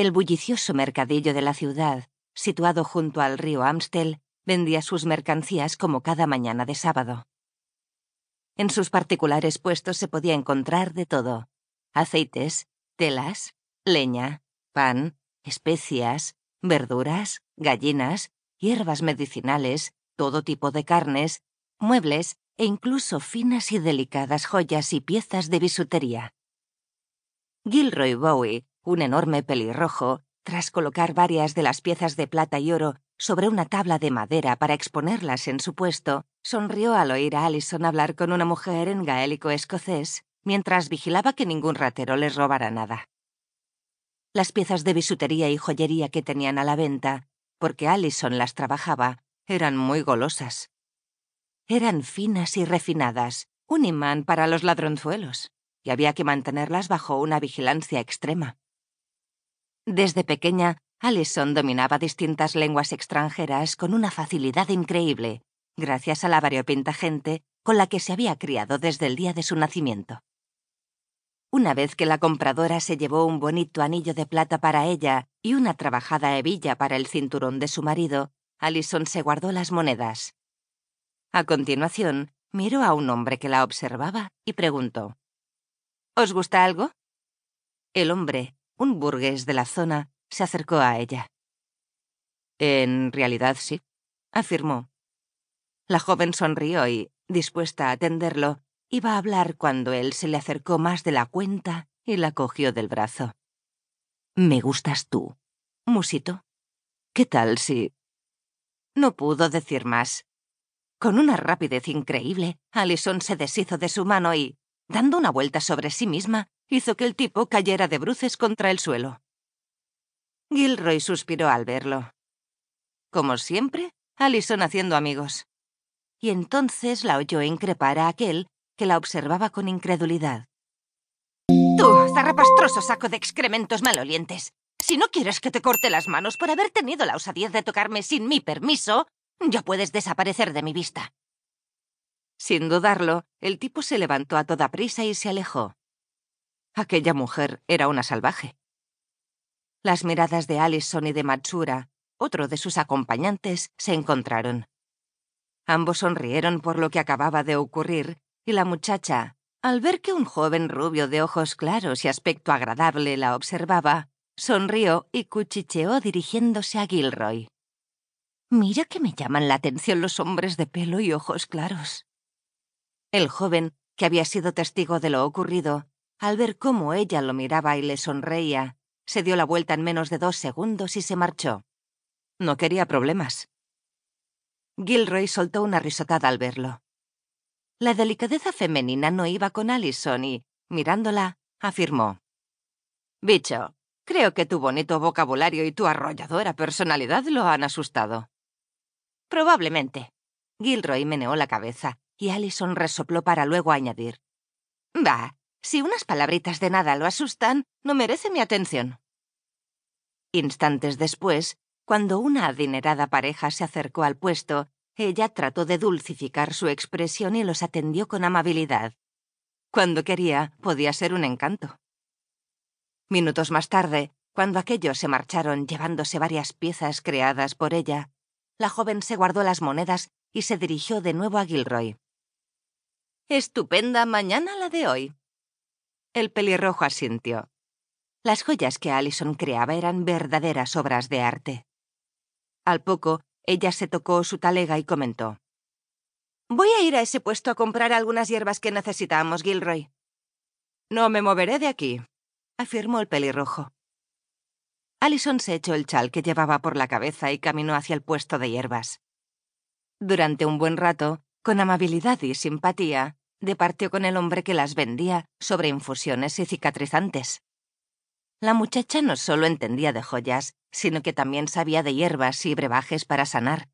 El bullicioso mercadillo de la ciudad, situado junto al río Amstel, vendía sus mercancías como cada mañana de sábado. En sus particulares puestos se podía encontrar de todo. Aceites, telas, leña, pan, especias, verduras, gallinas, hierbas medicinales, todo tipo de carnes, muebles e incluso finas y delicadas joyas y piezas de bisutería. Gilroy Bowie, un enorme pelirrojo, tras colocar varias de las piezas de plata y oro sobre una tabla de madera para exponerlas en su puesto, sonrió al oír a Allison hablar con una mujer en gaélico escocés, mientras vigilaba que ningún ratero les robara nada. Las piezas de bisutería y joyería que tenían a la venta, porque Allison las trabajaba, eran muy golosas. Eran finas y refinadas, un imán para los ladronzuelos, y había que mantenerlas bajo una vigilancia extrema. Desde pequeña, Allison dominaba distintas lenguas extranjeras con una facilidad increíble, gracias a la variopinta gente con la que se había criado desde el día de su nacimiento. Una vez que la compradora se llevó un bonito anillo de plata para ella y una trabajada hebilla para el cinturón de su marido, Allison se guardó las monedas. A continuación, miró a un hombre que la observaba y preguntó, ¿Os gusta algo? El hombre, un burgués de la zona, se acercó a ella. En realidad sí, afirmó. La joven sonrió y, dispuesta a atenderlo, iba a hablar cuando él se le acercó más de la cuenta y la cogió del brazo. Me gustas tú, musito. ¿Qué tal si... No pudo decir más. Con una rapidez increíble, Allison se deshizo de su mano y, dando una vuelta sobre sí misma, hizo que el tipo cayera de bruces contra el suelo. Gilroy suspiró al verlo. Como siempre, Allison haciendo amigos. Y entonces la oyó increpar a aquel que la observaba con incredulidad. Tú, zarrapastroso saco de excrementos malolientes. Si no quieres que te corte las manos por haber tenido la osadía de tocarme sin mi permiso, ya puedes desaparecer de mi vista. Sin dudarlo, el tipo se levantó a toda prisa y se alejó. Aquella mujer era una salvaje. Las miradas de Allison y de Matsura, otro de sus acompañantes, se encontraron. Ambos sonrieron por lo que acababa de ocurrir, y la muchacha, al ver que un joven rubio de ojos claros y aspecto agradable la observaba, sonrió y cuchicheó dirigiéndose a Gilroy. Mira que me llaman la atención los hombres de pelo y ojos claros. El joven, que había sido testigo de lo ocurrido, al ver cómo ella lo miraba y le sonreía, se dio la vuelta en menos de dos segundos y se marchó. No quería problemas. Gilroy soltó una risotada al verlo. La delicadeza femenina no iba con Allison y, mirándola, afirmó. Bicho, creo que tu bonito vocabulario y tu arrolladora personalidad lo han asustado. Probablemente. Gilroy meneó la cabeza y Allison resopló para luego añadir. Bah, si unas palabritas de nada lo asustan, no merece mi atención. Instantes después, cuando una adinerada pareja se acercó al puesto, ella trató de dulcificar su expresión y los atendió con amabilidad. Cuando quería, podía ser un encanto. Minutos más tarde, cuando aquellos se marcharon llevándose varias piezas creadas por ella, la joven se guardó las monedas y se dirigió de nuevo a Gilroy. Estupenda mañana la de hoy, el pelirrojo asintió. Las joyas que Allison creaba eran verdaderas obras de arte. Al poco, ella se tocó su talega y comentó. Voy a ir a ese puesto a comprar algunas hierbas que necesitamos, Gilroy. No me moveré de aquí, afirmó el pelirrojo. Allison se echó el chal que llevaba por la cabeza y caminó hacia el puesto de hierbas. Durante un buen rato, con amabilidad y simpatía, departió con el hombre que las vendía sobre infusiones y cicatrizantes. La muchacha no solo entendía de joyas, sino que también sabía de hierbas y brebajes para sanar.